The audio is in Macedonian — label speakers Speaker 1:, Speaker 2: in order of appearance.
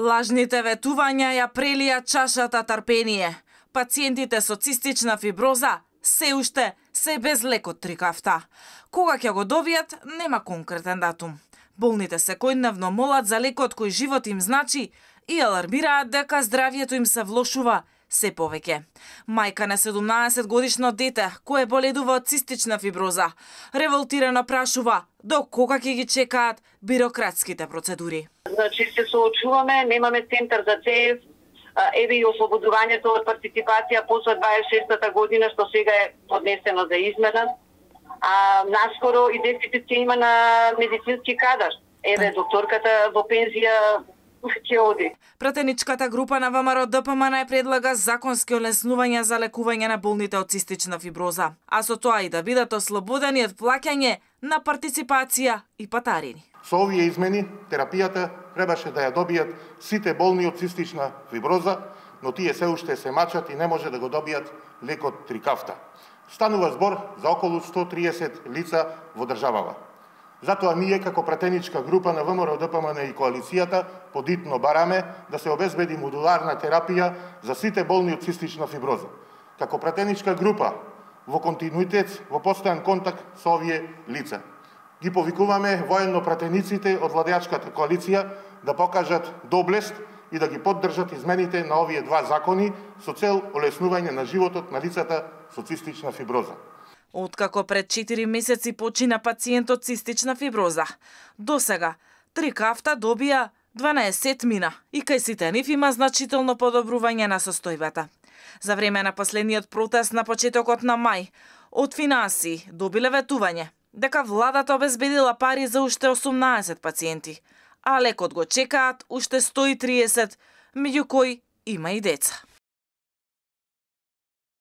Speaker 1: Лажните ветувања ја прелија чашата трпение. Пациентите со цистична фиброза се уште се без лекот трикафта. Кога ќе го добијат, нема конкретен датум. Болните секојдневно молат за лекот кој живот им значи и алармираат дека здравието им се влошува се повеќе. Мајка на 17 годишно дете, кое боледува од цистична фиброза, револтирано прашува до кога ќе ги чекаат бирократските процедури.
Speaker 2: Значи се соочуваме, немаме центар за ЦЕФ, еве и ослободувањето од партиципација после 26-та година што сега е поднесено за измена. А наскоро и дефицит има на медицински кадар. Еве докторката во пензија ќе оди.
Speaker 1: Пратеничката група на ВМРО ДПМН е предлага законски олеснувања за лекување на болните од цистична фиброза, а со тоа и да бидат ослободени од плаќање на партиципација и патарини.
Speaker 3: Со овие измени, терапијата требаше да ја добијат сите болни од цистична фиброза, но тие се уште се мачат и не може да го добијат лекот трикафта. Станува збор за околу 130 лица во државава. Затоа ние како пратеничка група на ВМРО ДПМН и коалицијата подитно бараме да се обезбеди модуларна терапија за сите болни од цистична фиброза. Како пратеничка група во континуитет, во постојан контакт со овие лица. Ги повикуваме военно пратениците од владеачката коалиција да покажат доблест и да ги поддржат измените на овие два закони со цел олеснување на животот на лицата со цистична фиброза.
Speaker 1: Откако пред 4 месеци почина пациентот цистична фиброза, до сега три кафта добија 12 мина и кај сите нив има значително подобрување на состојбата. За време на последниот протест на почетокот на мај, од финанси добиле ветување дека владата обезбедила пари за уште 18 пациенти, а лекот го чекаат уште 130, меѓу кои има и деца.